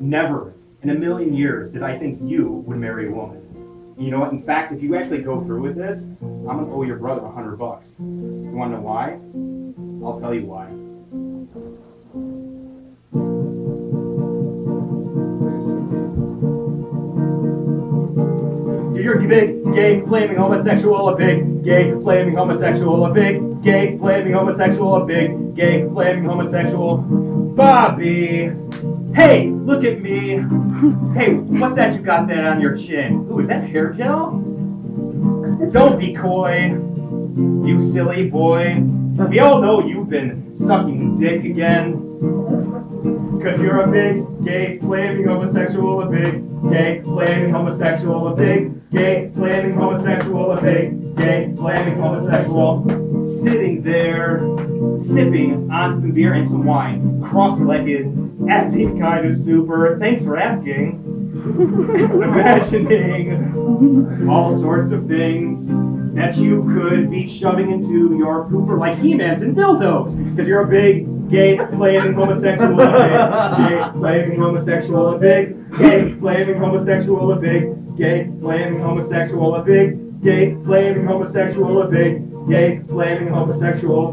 never in a million years did I think you would marry a woman. You know what? In fact, if you actually go through with this, I'm gonna owe your brother a hundred bucks. You wanna know why? I'll tell you why. You're a big, gay, flaming homosexual, a big, gay, flaming homosexual, a big, gay, flaming homosexual, a big, gay, flaming homosexual. Bobby! Hey, look at me! Hey, what's that you got that on your chin? Ooh, is that hair gel? Don't be coy, you silly boy. We all know you've been sucking dick again. Cause you're a big, gay, flaming homosexual, a big, gay, flaming homosexual, a big, gay, flaming homosexual, a big, gay, flaming homosexual. Sitting there, sipping on some beer and some wine, cross-legged, acting kind of super. Thanks for asking. Imagining all sorts of things that you could be shoving into your pooper like He-Mans and dildos. Because you're a big, gay, flaming homosexual, a big, gay, flaming homosexual, a big, gay, flaming homosexual, a big, gay, flaming homosexual, a big, gay, flaming homosexual, a big, gay, flaming homosexual,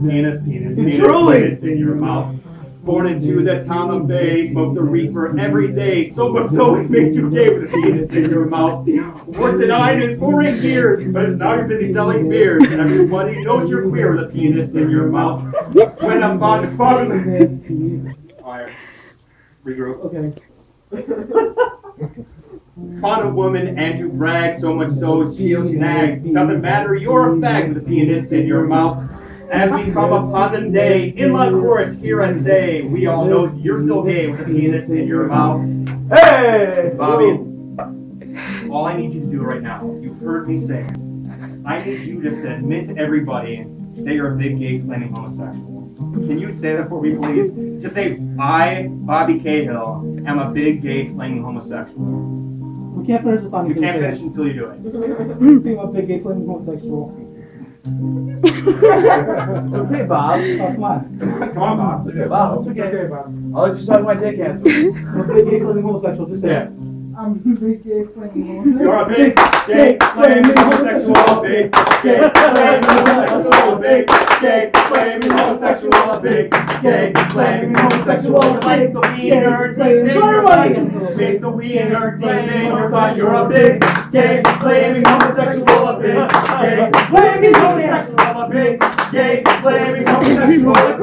penis, penis, penis, penis, Truly. penis in your mouth. Born into the town of Bay, smoked the reefer every day, so much so it made you gay with a penis in your mouth. Worked at Iron for eight years, but now you're busy selling beers. And Everybody knows you're queer with a penis in your mouth. When I'm on the spot, Alright, regroup. Okay. Found a woman and you brag so much so she'll nags. Doesn't matter, you're a fag with a penis in your mouth. As we come upon this day, in my chorus, here I say, we all know you're still gay with a penis in your mouth. Hey! Bobby, all I need you to do right now, you've heard me say it. I need you just to admit to everybody that you're a big gay flaming homosexual. Can you say that for me, please? Just say, I, Bobby Cahill, am a big gay flaming homosexual. We can't finish this song You until can't finish until you do it. Sing a big gay flaming homosexual. It's okay, Bob. Oh, come on. Come on, Bob. It's okay, Bob, it's okay. Bob. I'll let you suck my dick afterwards. I'm a big gay flaming homosexual. Just say Yeah. it. I'm a big gay flaming homosexual. You're a big, gay, flaming homosexual, big, gay, flaming homosexual, big, gay, flaming homosexual, big, gay, flaming homosexual, like the wiener deep in your butt, make the wiener deep in your butt. You're a big, Gay, flaming, homosexual, I've been. Gay, flaming, homosexual, I've been. Gay, flaming, homosexual,